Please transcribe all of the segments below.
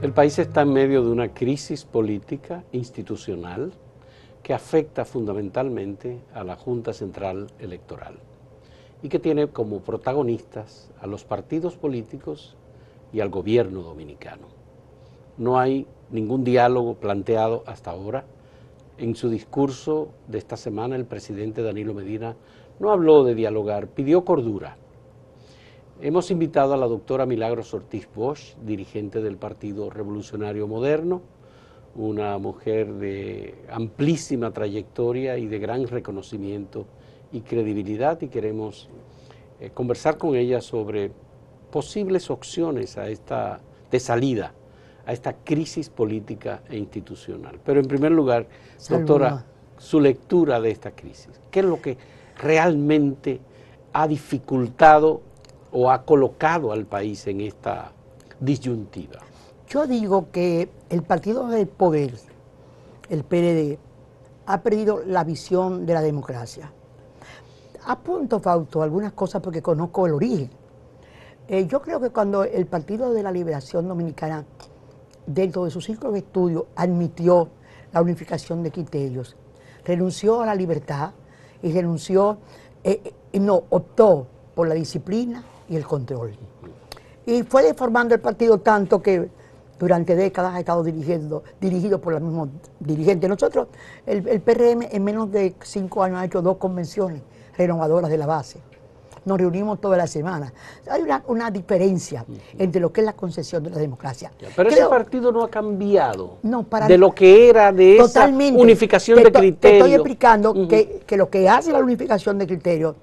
El país está en medio de una crisis política institucional que afecta fundamentalmente a la Junta Central Electoral y que tiene como protagonistas a los partidos políticos y al gobierno dominicano. No hay ningún diálogo planteado hasta ahora. En su discurso de esta semana el presidente Danilo Medina no habló de dialogar, pidió cordura Hemos invitado a la doctora Milagros Ortiz Bosch, dirigente del Partido Revolucionario Moderno, una mujer de amplísima trayectoria y de gran reconocimiento y credibilidad y queremos eh, conversar con ella sobre posibles opciones a esta, de salida a esta crisis política e institucional. Pero en primer lugar, doctora, su lectura de esta crisis. ¿Qué es lo que realmente ha dificultado o ha colocado al país en esta disyuntiva? Yo digo que el partido del poder, el PLD, ha perdido la visión de la democracia. Apunto, Fausto, algunas cosas porque conozco el origen. Eh, yo creo que cuando el Partido de la Liberación Dominicana, dentro de su ciclo de estudio, admitió la unificación de criterios, renunció a la libertad y renunció, eh, eh, no, optó por la disciplina, y el control. Y fue deformando el partido tanto que durante décadas ha estado dirigiendo, dirigido por los mismos dirigentes. Nosotros, el, el, PRM en menos de cinco años ha hecho dos convenciones renovadoras de la base. Nos reunimos toda la semana. Hay una, diferencia entre lo que es la concesión de la democracia. pero ese partido no ha cambiado de lo que era de esa unificación de criterios. Te estoy explicando que, que lo que hace la unificación de criterios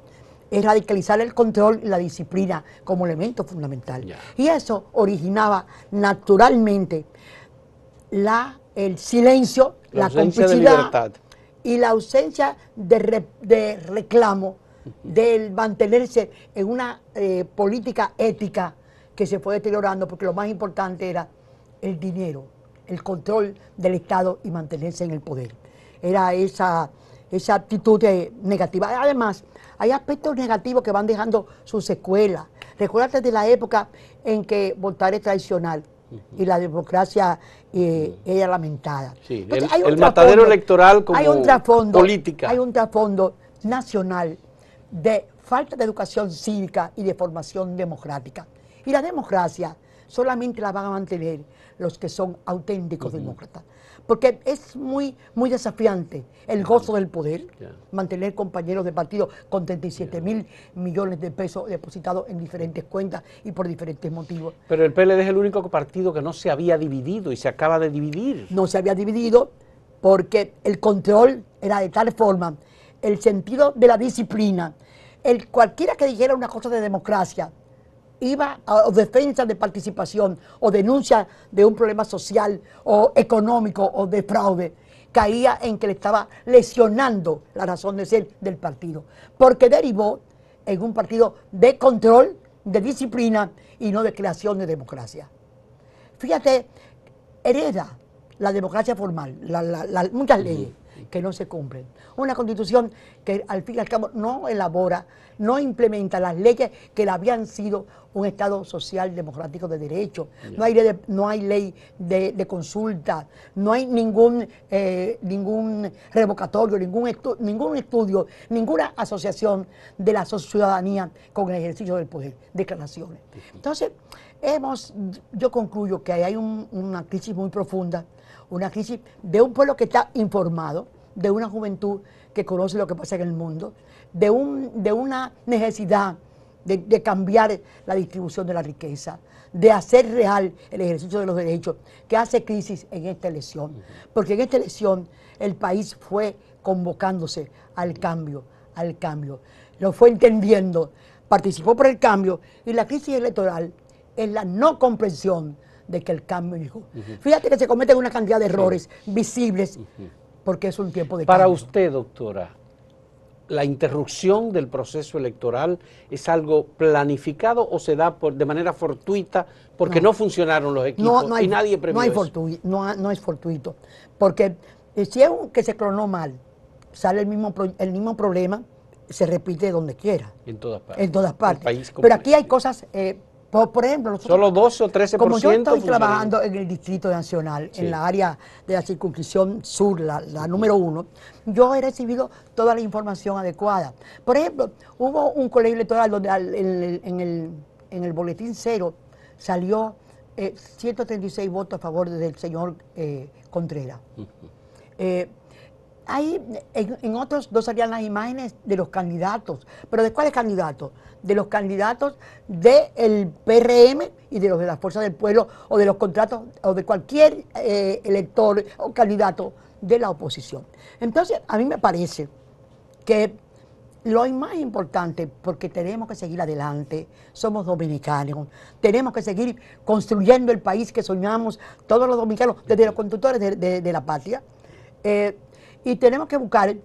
es radicalizar el control y la disciplina como elemento fundamental. Y eso originaba naturalmente la, el silencio, la, complicidad y la ausencia de, reclamo del mantenerse en una eh, política ética que se fue deteriorando porque lo más importante era el dinero, el control del Estado y mantenerse en el poder. Era esa, esa actitud negativa. Además, hay aspectos negativos que van dejando sus secuelas. Recuérdate de la época en que votar es tradicional y la democracia eh, era lamentada. Sí, el, matadero electoral como hay un trasfondo, política. Hay un trasfondo nacional de falta de educación cívica y de formación democrática. Y la democracia solamente la van a mantener los que son auténticos demócratas. Porque es muy, muy desafiante el gozo del poder, mantener compañeros de partido con 37 mil millones de pesos depositados en diferentes cuentas y por diferentes motivos. Pero el PLD es el único partido que no se había dividido y se acaba de dividir. No se había dividido porque el control era de tal forma, el sentido de la disciplina, el cualquiera que dijera una cosa de democracia, iba a defensa de participación o denuncia de un problema social o económico o de fraude, caía en que le estaba lesionando la razón de ser del partido, porque derivó en un partido de control, de disciplina y no de creación de democracia. Fíjate, hereda la democracia formal, muchas leyes que no se cumplen. Una constitución que al fin y al cabo no elabora, no implementa las leyes que le habían sido un Estado social democrático de derecho. No hay, de, no hay ley de, consulta, no hay ningún, eh, ningún revocatorio, ningún, ningún estudio, ninguna asociación de la ciudadanía con el ejercicio del poder, declaraciones. Entonces, hemos, yo concluyo que hay una crisis muy profunda, una crisis de un pueblo que está informado, de una juventud que conoce lo que pasa en el mundo, de, un, de una necesidad de, cambiar la distribución de la riqueza, de hacer real el ejercicio de los derechos, que hace crisis en esta elección. Porque en esta elección el país fue convocándose al cambio, al cambio. Lo fue entendiendo, participó por el cambio y la crisis electoral es la no comprensión de que el cambio llegó. Fíjate que se cometen una cantidad de errores visibles porque es un tiempo de Para usted, doctora, ¿la interrupción del proceso electoral es algo planificado o se da por, de manera fortuita porque no, funcionaron los equipos y nadie previó no hay no, no, es fortuito, porque eh, si es que se clonó mal, sale el mismo, el mismo problema, se repite donde quiera. En todas partes. En todas partes. Pero aquí hay cosas... Eh, Por, ejemplo, nosotros, solo 12 o 13%. Como yo estoy trabajando en el Distrito Nacional, en la área de la circunscripción sur, la, número uno, yo he recibido toda la información adecuada. Por ejemplo, hubo un colegio electoral donde en, el, en, el, boletín cero salió 136 eh, votos a favor del señor eh, Contreras. Ahí en, otros no salían las imágenes de los candidatos. ¿Pero de cuáles candidatos? De los candidatos del PRM y de los de la Fuerza del Pueblo o de los contratos o de cualquier eh, elector o candidato de la oposición. Entonces, a mí me parece que lo más importante, porque tenemos que seguir adelante, somos dominicanos, tenemos que seguir construyendo el país que soñamos todos los dominicanos, desde los conductores de, la patria. Eh, y tenemos que buscar,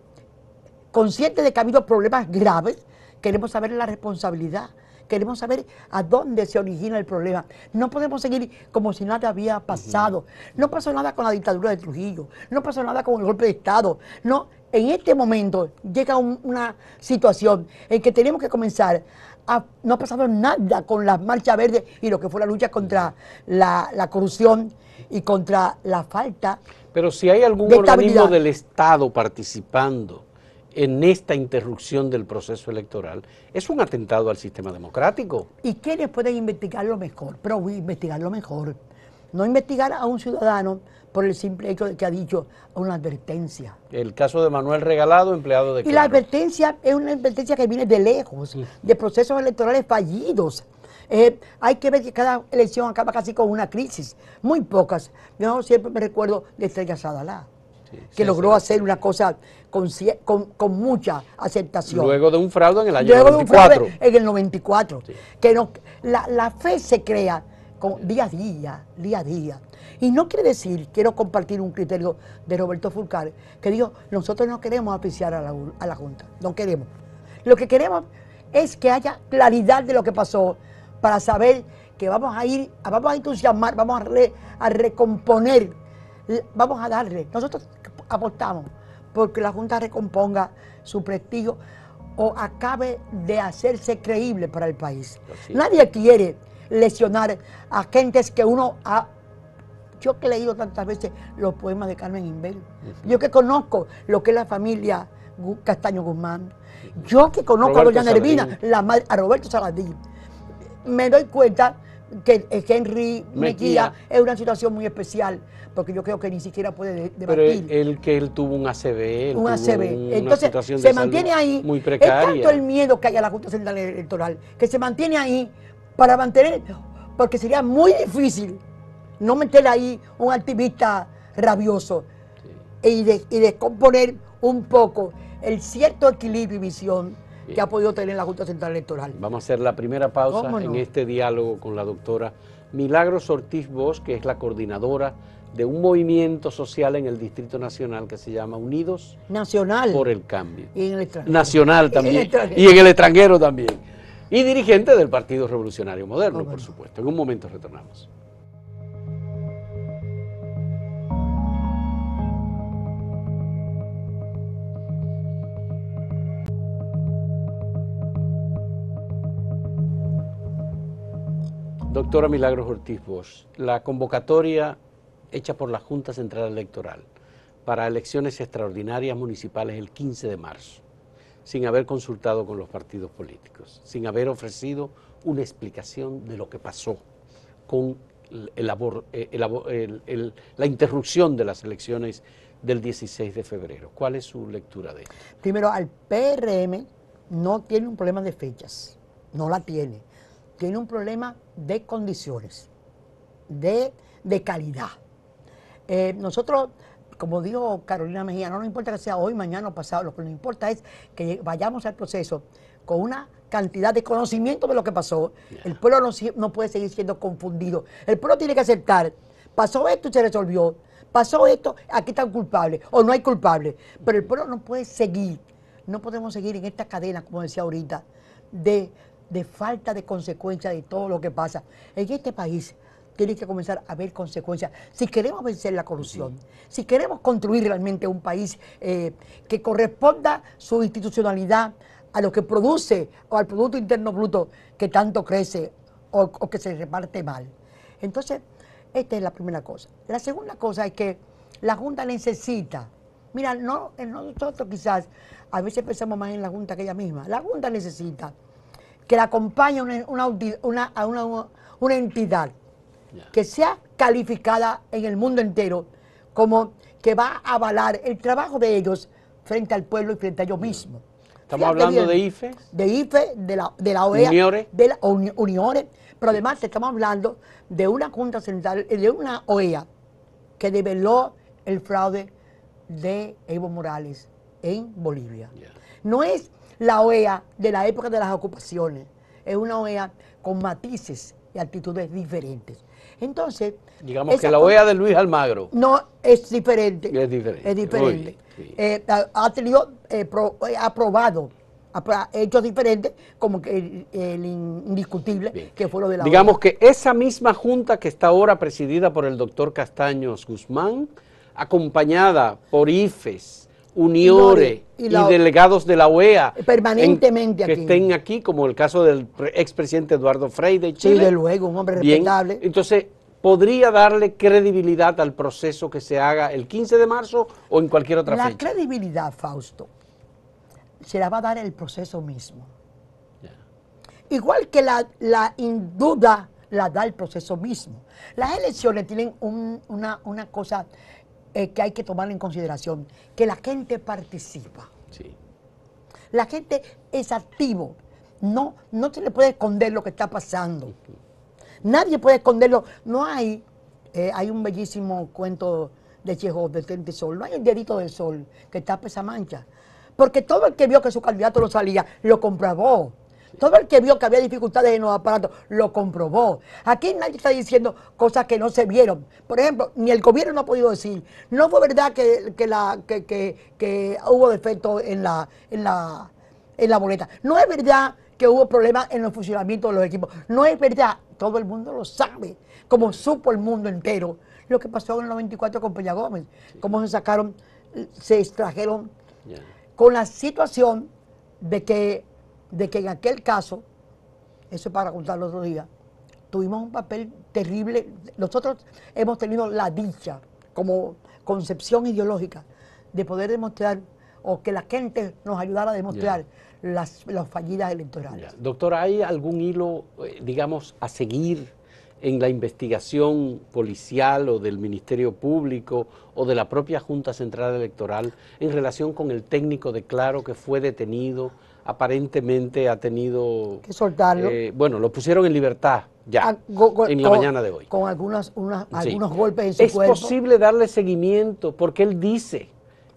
conscientes de que ha habido problemas graves, queremos saber la responsabilidad, queremos saber a dónde se origina el problema. No podemos seguir como si nada había pasado. No pasó nada con la dictadura de Trujillo, no pasó nada con el golpe de Estado. No, en este momento llega una situación en que tenemos que comenzar no ha pasado nada con la marcha verde y lo que fue la lucha contra la, la corrupción y contra la falta pero si hay algún organismo del Estado participando en esta interrupción del proceso electoral, es un atentado al sistema democrático. ¿Y quiénes pueden investigarlo mejor? Pero investigarlo mejor. No investigar a un ciudadano por el simple hecho de que ha dicho una advertencia. El caso de Manuel Regalado, empleado de... Y la advertencia es una advertencia que viene de lejos, de procesos electorales fallidos. Eh, hay que ver que cada elección acaba casi con una crisis, muy pocas. Yo siempre me recuerdo de Estrella Sadalá, que logró hacer una cosa con, con, mucha aceptación. Luego de un fraude en el año Luego 94. De un fraude en el 94. Que no, la, la, fe se crea con, día a día, día a día. Y no quiere decir, quiero compartir un criterio de Roberto Fulcar, que dijo, nosotros no queremos apreciar a la, a la Junta, no queremos. Lo que queremos es que haya claridad de lo que pasó, para saber que vamos a ir, vamos a entusiasmar, vamos a, recomponer, vamos a darle. Nosotros apostamos porque la Junta recomponga su prestigio o acabe de hacerse creíble para el país. Nadie quiere lesionar a gentes que uno ha... Yo que he leído tantas veces los poemas de Carmen Inbel, yo que conozco lo que es la familia Castaño Guzmán, yo que conozco a doña Nervina, la madre, a Roberto Saladín, me doy cuenta que Henry Mejía es una situación muy especial, porque yo creo que ni siquiera puede debatir. Pero él, que él tuvo un ACB, un ACB. Entonces, se mantiene ahí. Muy precaria. Es tanto el miedo que hay a la Junta Central Electoral, que se mantiene ahí para mantener, porque sería muy difícil no meter ahí un activista rabioso y, de, y descomponer un poco el cierto equilibrio y visión que ha podido tener la Junta Central Electoral. Vamos a hacer la primera pausa en este diálogo con la doctora Milagros Ortiz Bosch, que es la coordinadora de un movimiento social en el Distrito Nacional que se llama Unidos Nacional por el Cambio. Y en el extranjero. Nacional también. Y en el extranjero también. Y dirigente del Partido Revolucionario Moderno, por supuesto. En un momento retornamos. Doctora Milagros Ortiz Bosch, la convocatoria hecha por la Junta Central Electoral para elecciones extraordinarias municipales el 15 de marzo, sin haber consultado con los partidos políticos, sin haber ofrecido una explicación de lo que pasó con eh, la interrupción de las elecciones del 16 de febrero. ¿Cuál es su lectura de esto? Primero, al PRM no tiene un problema de fechas, no la tiene tiene un problema de condiciones, de, calidad. Eh, nosotros, como dijo Carolina Mejía, no nos importa que sea hoy, mañana o pasado, lo que nos importa es que vayamos al proceso con una cantidad de conocimiento de lo que pasó. El pueblo no, no puede seguir siendo confundido. El pueblo tiene que aceptar, pasó esto y se resolvió, pasó esto, aquí están culpables o no hay culpables. Pero el pueblo no puede seguir, no podemos seguir en esta cadena, como decía ahorita, de de falta de consecuencia de todo lo que pasa. En este país tiene que comenzar a haber consecuencias. Si queremos vencer la corrupción, si queremos construir realmente un país eh, que corresponda su institucionalidad a lo que produce o al Producto Interno Bruto que tanto crece o, o que se reparte mal. Entonces, esta es la primera cosa. La segunda cosa es que la Junta necesita, mira, no, en nosotros quizás a veces pensamos más en la Junta que ella misma. La Junta necesita que la acompañe una, una, entidad. Que sea calificada en el mundo entero como que va a avalar el trabajo de ellos frente al pueblo y frente a ellos mismos. Estamos Fíjate hablando de IFES. De IFE, de la, de la OEA, de la uni- pero además estamos hablando de una Junta Central, de una OEA que develó el fraude de Evo Morales en Bolivia. No es la OEA de la época de las ocupaciones, es una OEA con matices y actitudes diferentes. Entonces, Digamos que la OEA de Luis Almagro. no es diferente. Es diferente. Es diferente. Uy, sí. Eh, ha, tenido eh, pro- eh, aprobado apro- hechos diferentes como que el, el in- indiscutible Bien. que fue lo de la Digamos OEA. que esa misma junta que está ahora presidida por el doctor Castaños Guzmán, acompañada por IFES, Uniore y y, la- delegados de la OEA, Permanentemente que aquí. estén aquí, como el caso del pre- expresidente Eduardo Frei de Sí, Chile. de luego, un hombre Bien, respetable. entonces podría darle credibilidad al proceso que se haga el 15 de marzo o en cualquier otra La fecha. credibilidad, Fausto, se la va a dar el proceso mismo. Igual que la, la duda la da el proceso mismo. Las elecciones tienen un- una, una cosa eh, que hay que tomar en consideración, que la gente participa. Sí. La gente es activo. No, no se le puede esconder lo que está pasando. Nadie puede esconderlo. No hay, eh, hay un bellísimo cuento de Chekhov, del Tente Sol. No hay el dedito del sol que tapa esa mancha. Porque todo el que vio que su candidato no salía, lo comprobó. Todo el que vio que había dificultades en los aparatos, lo comprobó. Aquí nadie está diciendo cosas que no se vieron. Por ejemplo, ni el gobierno no ha podido decir, no fue verdad que, que la, que, que- que hubo defectos en la, en, la, en la boleta. No es verdad que hubo problemas en el funcionamiento de los equipos. No es verdad. Todo el mundo lo sabe, como supo el mundo entero lo que pasó en el 94 con Peña Gómez, cómo se sacaron, se extrajeron con la situación de que, de que en aquel caso, eso es para contar el otro día, tuvimos un papel terrible. Nosotros hemos tenido la dicha, como concepción ideológica, de poder demostrar, o que la gente nos ayudara a demostrar las, las fallidas electorales. Ya. Doctora, ¿hay algún hilo, eh, digamos, a seguir en la investigación policial o del Ministerio Público o de la propia Junta Central Electoral en relación con el técnico de Claro que fue detenido? Aparentemente ha tenido... que soltarlo. eh, bueno, lo pusieron en libertad ya, Ah, go- go- en la con- mañana de hoy. Con algunas, unas- Sí. algunos golpes en su Es cuerpo. posible darle seguimiento porque él dice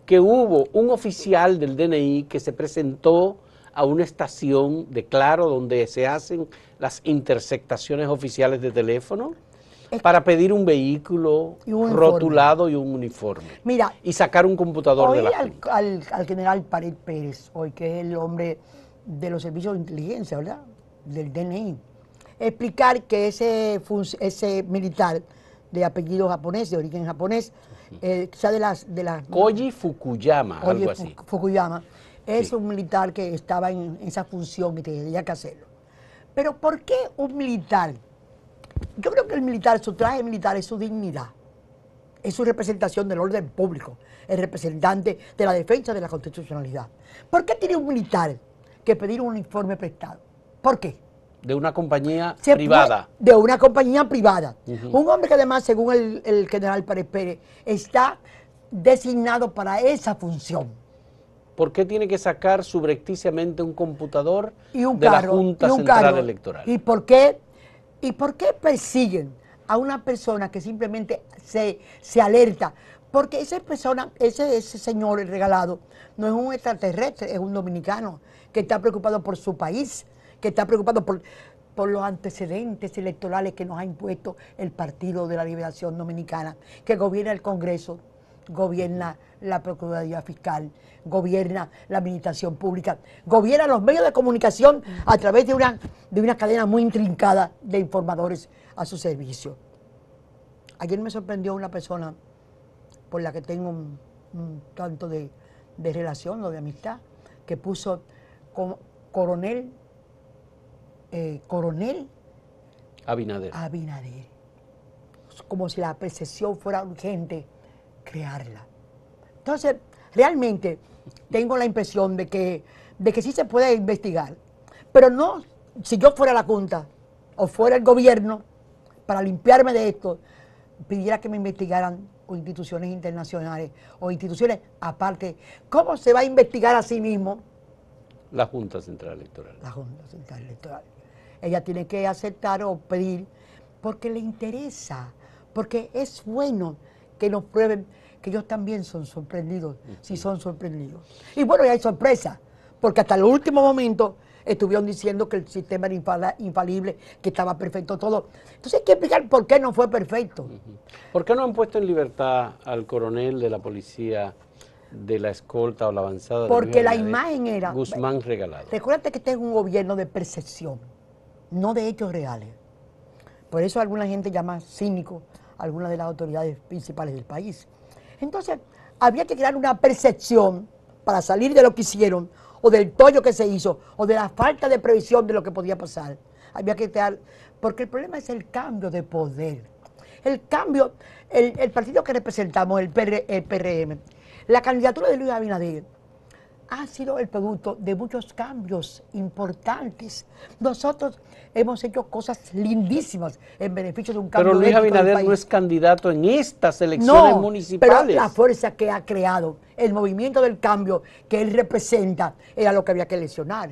que hubo un oficial del DNI que se presentó a una estación de Claro donde se hacen las intersectaciones oficiales de teléfono Es- para pedir un vehículo Y un uniforme. rotulado y un uniforme Mira, y sacar un computador de la al, al- al general Pared Pérez, hoy que es el hombre de los servicios de inteligencia, ¿verdad? Del DNI. Explicar que ese, ese militar de apellido japonés, de origen japonés, eh, quizá de las... De las Koji Fukuyama, algo así. Fukuyama, es Sí. un militar que estaba en esa función y tenía que hacerlo. Pero ¿por qué un militar? Yo creo que el militar, su traje militar es su dignidad, es su representación del orden público, el representante de la defensa de la constitucionalidad. ¿Por qué tiene un militar que pedir un uniforme prestado? ¿Por qué? De una compañía Se privada. de una compañía privada. Un hombre que además, según el, el general Pérez Pérez, está designado para esa función. ¿Por qué tiene que sacar subrepticiamente un computador y un de carro, la Junta y un Central carro. Electoral? ¿Y por qué, y por qué persiguen a una persona que simplemente se, se alerta? Porque esa persona, ese, ese señor regalado, no es un extraterrestre, es un dominicano que está preocupado por su país, que está preocupado por, por los antecedentes electorales que nos ha impuesto el Partido de la Liberación Dominicana, que gobierna el Congreso, gobierna la Procuraduría Fiscal, gobierna la Administración Pública, gobierna los medios de comunicación a través de una, de una cadena muy intrincada de informadores a su servicio. Ayer me sorprendió una persona por la que tengo un, un tanto de, de relación o de amistad, que puso como coronel, eh, coronel Abinader. Abinader. Como si la percepción fuera urgente crearla. Entonces, realmente tengo la impresión de que, de que sí se puede investigar, pero no si yo fuera la Junta o fuera el gobierno para limpiarme de esto, pidiera que me investigaran o instituciones internacionales o instituciones aparte. ¿Cómo se va a investigar a sí mismo? La Junta Central Electoral. La Junta Central Electoral. Ella tiene que aceptar o pedir porque le interesa, porque es bueno que nos prueben que ellos también son sorprendidos, si son sorprendidos. Y bueno, ya hay sorpresa, porque hasta el último momento estuvieron diciendo que el sistema era infalible, que estaba perfecto todo. Entonces hay que explicar por qué no fue perfecto. ¿Por qué no han puesto en libertad al coronel de la policía de la escolta o la avanzada? Porque la imagen era... Guzmán regalado. Recuerda que este es un gobierno de percepción, no de hechos reales. Por eso alguna gente llama cínico a algunas de las autoridades principales del país. Entonces, había que crear una percepción para salir de lo que hicieron, o del tollo que se hizo, o de la falta de previsión de lo que podía pasar. Había que crear, porque el problema es el cambio de poder. El cambio, el, partido que representamos, el, el PRM, la candidatura de Luis Abinader, ha sido el producto de muchos cambios importantes. Nosotros hemos hecho cosas lindísimas en beneficio de un cambio. Pero Luis Abinader no es candidato en estas elecciones municipales. Pero la fuerza que ha creado, el movimiento del cambio que él representa, era lo que había que lesionar.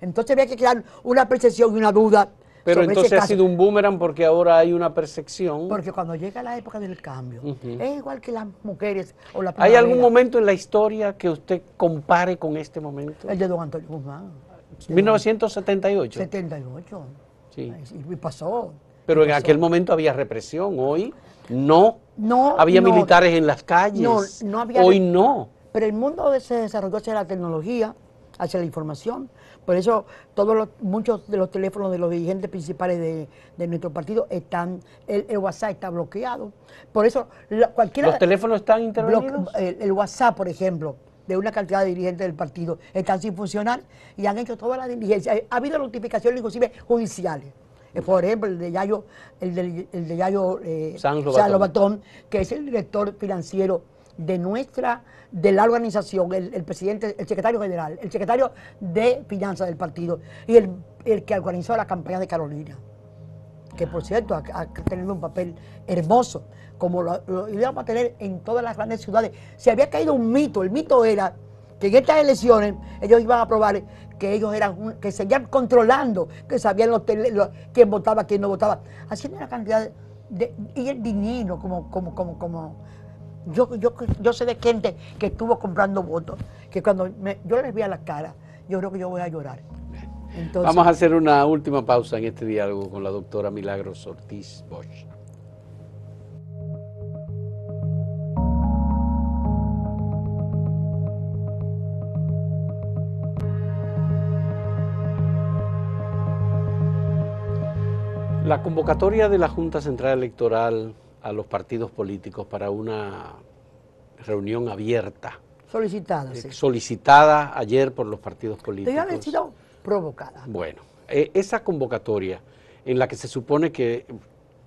Entonces había que crear una percepción y una duda pero entonces ha sido un boomerang porque ahora hay una percepción. Porque cuando llega la época del cambio, es igual que las mujeres o la ¿Hay algún momento en la historia que usted compare con este momento? El de don Antonio Guzmán. 1978. 78. Sí. Y pasó. Pero en aquel momento había represión, hoy no. No. Había militares en las calles. No, no había. Hoy no. Pero el mundo se desarrolló hacia la tecnología, hacia la información. Por eso todos los, muchos de los teléfonos de los dirigentes principales de, nuestro partido están, el, WhatsApp está bloqueado. Por eso cualquiera... ¿Los teléfonos están intervenidos? El, WhatsApp, por ejemplo, de una cantidad de dirigentes del partido están sin funcionar y han hecho todas las diligencias. Ha habido notificaciones inclusive judiciales. Eh, por ejemplo, el de Yayo, el de, el de Yayo eh, San Lobatón, que es el director financiero de nuestra, de la organización, el, presidente, el secretario general, el secretario de finanzas del partido y el, que organizó la campaña de Carolina, que por cierto ha, tenido un papel hermoso, como lo, íbamos a tener en todas las grandes ciudades. Se había caído un mito, el mito era que en estas elecciones ellos iban a probar que ellos eran, que seguían controlando, que sabían los quién votaba, quién no votaba, haciendo una cantidad de, y el dinero como, como, como, como yo, yo, yo sé de gente que estuvo comprando votos, que cuando yo les vi a la cara, yo creo que yo voy a llorar. Vamos a hacer una última pausa en este diálogo con la doctora Milagros Ortiz Bosch. La convocatoria de la Junta Central Electoral a los partidos políticos para una reunión abierta. Solicitada. Eh, solicitada ayer por los partidos políticos. Debe haber sido provocada. Bueno, eh, esa convocatoria en la que se supone que,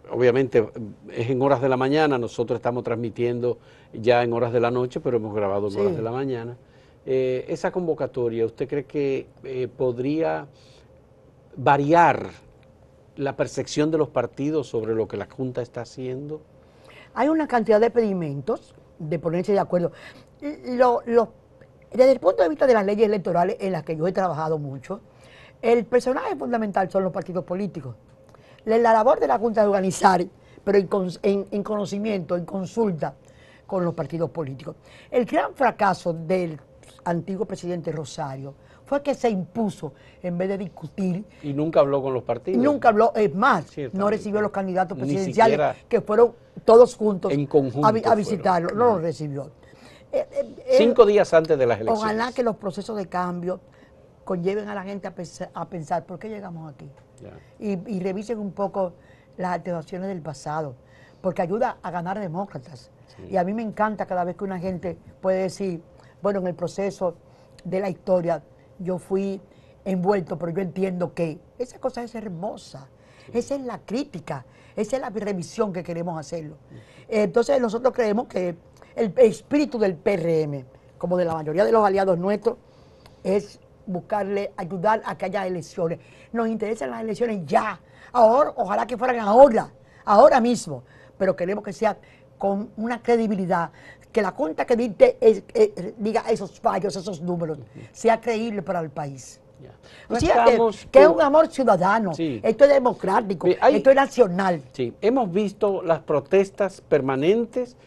obviamente, es en horas de la mañana, nosotros estamos transmitiendo ya en horas de la noche, pero hemos grabado en horas de la mañana. Eh, esa convocatoria, ¿usted cree que podría variar la percepción de los partidos sobre lo que la Junta está haciendo? Hay una cantidad de pedimentos de ponerse de acuerdo. desde el punto de vista de las leyes electorales en las que yo he trabajado mucho, el personaje fundamental son los partidos políticos. La labor de la Junta de organizar, pero en conocimiento, en consulta con los partidos políticos. El gran fracaso del antiguo presidente Rosario fue que se impuso en vez de discutir. Y nunca habló con los partidos. Nunca habló, es más, no recibió a los candidatos presidenciales que fueron todos juntos en a, visitarlo, no los recibió. Eh, eh, eh, Cinco días antes de las elecciones. Ojalá que los procesos de cambio conlleven a la gente a pensar, ¿por qué llegamos aquí? Y, revisen un poco las alteraciones del pasado, porque ayuda a ganar demócratas. Y a mí me encanta cada vez que una gente puede decir, bueno, en el proceso de la historia yo fui envuelto, pero yo entiendo que esa cosa es hermosa. Esa es la crítica, esa es la revisión que queremos hacerlo. Entonces nosotros creemos que el espíritu del PRM, como de la mayoría de los aliados nuestros, es buscarle, ayudar a que haya elecciones. Nos interesan las elecciones ya. Ahora, ojalá que fueran ahora, ahora mismo. Pero queremos que sea con una credibilidad, que la cuenta que eh, diga esos fallos, esos números, sea creíble para el país. que, es un amor ciudadano, esto es democrático, esto es nacional. Sí, hemos visto las protestas permanentes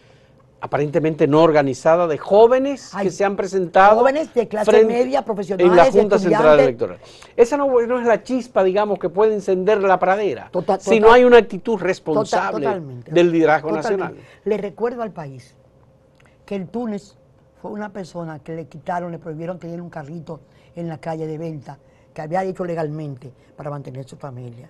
aparentemente no organizada de jóvenes que se han presentado. Jóvenes de clase media, profesionales. En la Junta Central Electoral. Esa no, es la chispa, digamos, que puede encender la pradera. si no hay una actitud responsable del liderazgo nacional. Le recuerdo al país que el Túnez fue una persona que le quitaron, le prohibieron tener un carrito en la calle de venta, que había hecho legalmente para mantener su familia.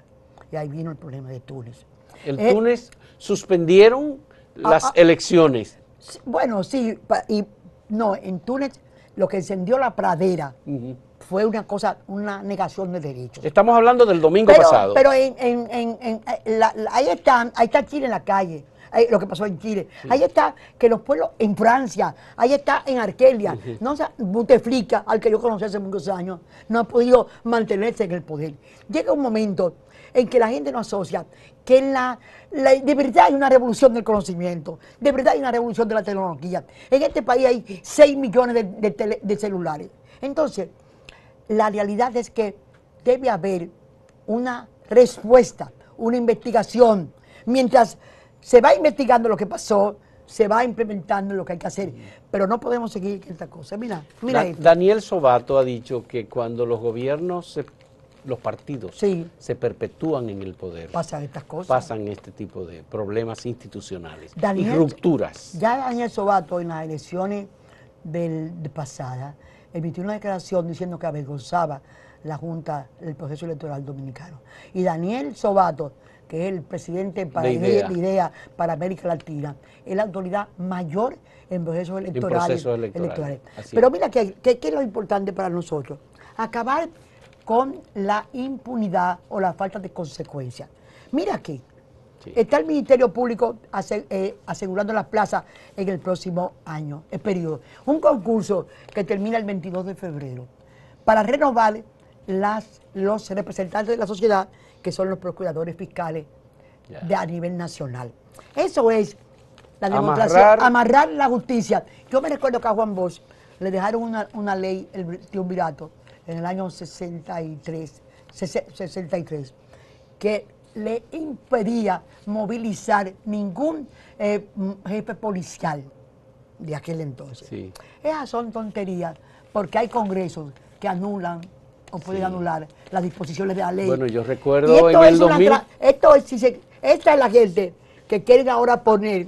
Y ahí vino el problema de Túnez. El eh, Túnez suspendieron ah, las ah, elecciones bueno, sí, y no, en Túnez lo que encendió la pradera fue una cosa, una negación de derechos. Estamos hablando del domingo pasado. Pero en, ahí, está, ahí está Chile en la calle. Lo que pasó en Chile. Ahí está que los pueblos en Francia, ahí está en Argelia. No se Buteflika, al que yo conocí hace muchos años, no ha podido mantenerse en el poder. Llega un momento en que la gente no asocia que la, de verdad hay una revolución del conocimiento, de verdad hay una revolución de la tecnología. En este país hay 6 millones de, celulares. Entonces, la realidad es que debe haber una respuesta, una investigación. Mientras se va investigando lo que pasó, se va implementando lo que hay que hacer, pero no podemos seguir esta cosa. Mira, mira Daniel Sobato ha dicho que cuando los gobiernos se los partidos se perpetúan en el poder. Pasan estas cosas. Pasan este tipo de problemas institucionales y rupturas. Ya Daniel Sobato en las elecciones del, de pasada emitió una declaración diciendo que avergonzaba la Junta del proceso electoral dominicano. Y Daniel Sobato, que es el presidente para IDEA. para América Latina, es la autoridad mayor en procesos electorales. electorales. Pero mira, ¿qué, ¿qué, es lo importante para nosotros? Acabar con la impunidad o la falta de consecuencia. Mira aquí, está el Ministerio Público eh, asegurando las plazas en el próximo año, el periodo. Un concurso que termina el 22 de febrero para renovar las, los representantes de la sociedad, que son los procuradores fiscales de, a nivel nacional. Eso es la demostración, amarrar, la justicia. Yo me recuerdo que a Juan Bosch le dejaron una, una ley, el triunvirato, en el año 63, 63 que le impedía movilizar ningún eh, jefe policial de aquel entonces. Esas son tonterías, porque hay congresos que anulan o pueden anular las disposiciones de la ley. Bueno, yo recuerdo en el 2000... esto es, esta es la gente que quieren ahora poner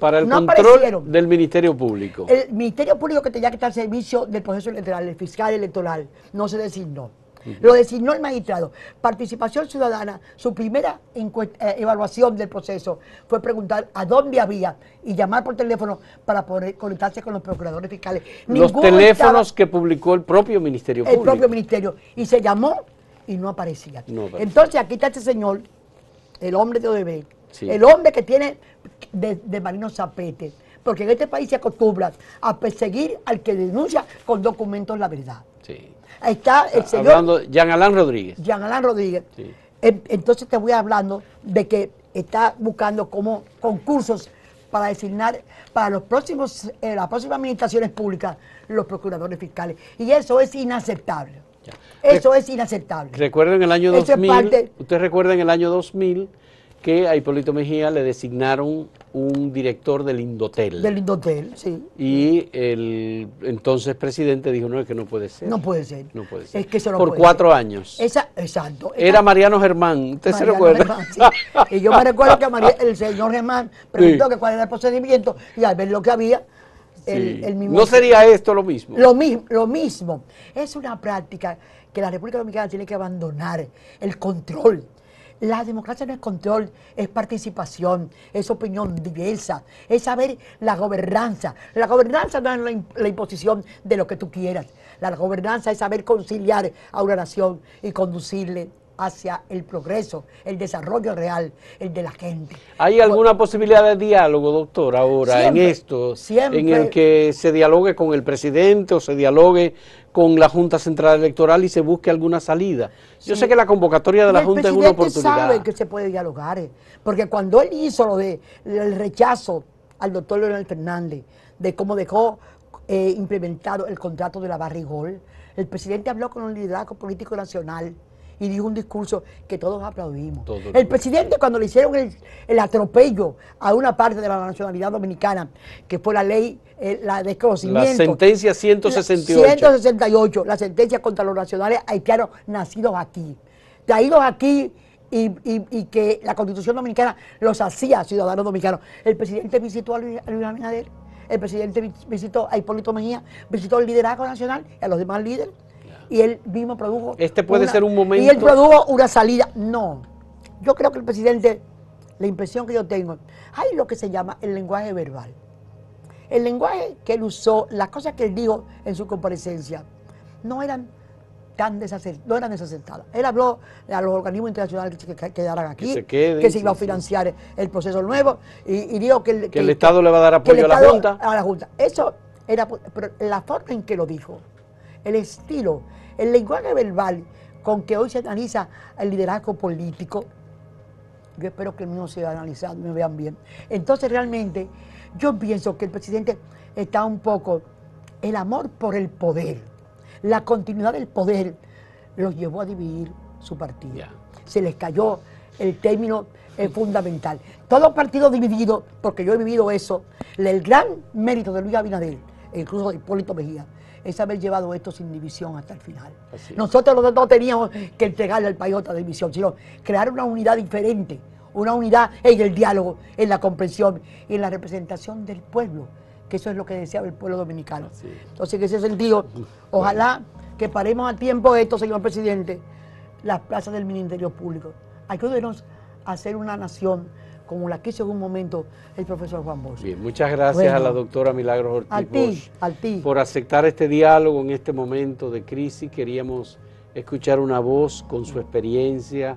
para el control del Ministerio Público. El Ministerio Público que tenía que estar al servicio del proceso electoral, el fiscal electoral, no Lo designó el magistrado. Participación ciudadana, su primera eh, evaluación del proceso fue preguntar a dónde había y llamar por teléfono para poder conectarse con los procuradores fiscales. Los teléfonos que publicó el propio Ministerio Público. El propio Ministerio. Y se llamó y no aparecía. Entonces aquí está este señor, el hombre de ODB, el hombre que tiene de, Marino Zapete, porque en este país se acostumbra a perseguir al que denuncia con documentos la verdad. Sí. Ahí está el señor... Hablando, Jean Alain Rodríguez. Jean Alain Rodríguez. Entonces te voy hablando de que está buscando como concursos para designar para los próximos, eh, las próximas administraciones públicas los procuradores fiscales. Y eso es inaceptable. Eso es inaceptable. Recuerden el año 2000, usted recuerda en el año 2000 que a Hipólito Mejía le designaron un director del Indotel. Del Indotel, sí. Y el entonces presidente dijo, no, es que no puede ser. No puede ser. No puede ser. Es que eso no Por cuatro años. Esa, exacto. Era Mariano Germán, ¿usted se recuerda? Y yo me recuerdo que el señor Germán preguntó que cuál era el procedimiento y al ver lo que había, el, mismo... ¿No sería esto lo mismo? Lo mismo, lo mismo. Es una práctica que la República Dominicana tiene que abandonar, el control La democracia no es control, es participación, es opinión diversa, es saber la gobernanza. La gobernanza no es la, im- la imposición de lo que tú quieras. La gobernanza es saber conciliar a una nación y conducirle hacia el progreso, el desarrollo real, el de la gente. ¿Hay alguna posibilidad de diálogo, doctor, ahora Siempre, en esto? siempre. En el que se dialogue con el presidente o se dialogue con la Junta Central Electoral y se busque alguna salida. Yo Sí. sé que la convocatoria de la Junta es una oportunidad. sabe que se puede dialogar, eh, porque cuando él hizo lo de el rechazo al doctor Leonel Fernández, de cómo dejó eh, implementado el contrato de la Barrigol, el presidente habló con el liderazgo político nacional y dijo un discurso que todos aplaudimos. El presidente cuando le hicieron el, el atropello a una parte de la nacionalidad dominicana, que fue la ley, eh, la desconocimiento. La sentencia 168. 168, la sentencia contra los nacionales haitianos nacidos aquí. Traídos aquí y, y- y que la constitución dominicana los hacía ciudadanos dominicanos. El presidente visitó a Luis, a Luis Abinader, el presidente vis- visitó a Hipólito Mejía, visitó el liderazgo nacional y a los demás líderes. Y él mismo produjo. Este puede ser un momento- Y él produjo una salida. No. Yo creo que el presidente, la impresión que yo tengo, hay lo que se llama el lenguaje verbal. El lenguaje que él usó, las cosas que él dijo en su comparecencia, no eran tan desacer- no eran desacertadas. Él habló a los organismos internacionales que, se- que quedaran aquí, Que se queden, que se iba a sí. financiar el proceso nuevo, y, y dijo que, el- Que el Estado le va a dar apoyo a la Estado- Junta. a la Junta. Eso era, pero la forma en que lo dijo, el estilo, el lenguaje verbal con que hoy se analiza el liderazgo político, yo espero que el mío sea analizado me vean bien. Entonces realmente yo pienso que el presidente está un poco, el amor por el poder, la continuidad del poder, los llevó a dividir su partido. Se les cayó el término eh, fundamental. Todo partido dividido, porque yo he vivido eso, el gran mérito de Luis Abinader, incluso de Hipólito Mejía, es haber llevado esto sin división hasta el final. Nosotros no teníamos que entregarle al país otra división, sino crear una unidad diferente, una unidad en el diálogo, en la comprensión y en la representación del pueblo, que eso es lo que deseaba el pueblo dominicano. Entonces, en ese sentido, ojalá que paremos a tiempo esto, señor presidente, las plazas del Ministerio Público. Ayúdenos a hacer una nación como la quiso en un momento el profesor Juan Bosch. Bien, muchas gracias Bueno. a la doctora Milagros Ortiz Al ti, Bosch al ti. por aceptar este diálogo en este momento de crisis. Queríamos escuchar una voz con su experiencia,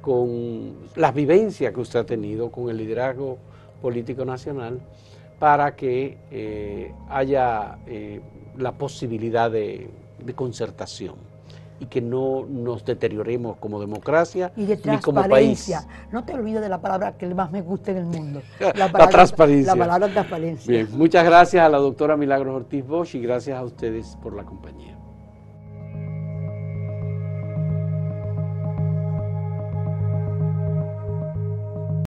con las vivencias que usted ha tenido con el liderazgo político nacional, para que eh, haya eh, la posibilidad de, de concertación y que no nos deterioremos como democracia y de ni como país. No te olvides de la palabra que más me gusta en el mundo. La palabra- transparencia. La palabra transparencia. Bien, muchas gracias a la doctora Milagros Ortiz Bosch y gracias a ustedes por la compañía.